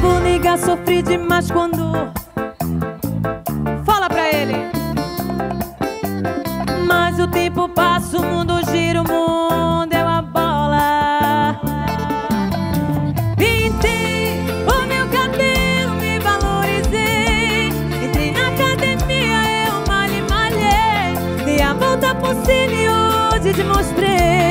vou negar, sofri demais quando Fala pra ele. Mas o tempo passa, o mundo gira, o mundo é uma bola. Pintei o meu cabelo, me valorizei Entrei na academia, eu malhe, malhei. Dei a volta por cima e hoje te mostrei.